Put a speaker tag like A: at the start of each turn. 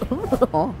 A: oh.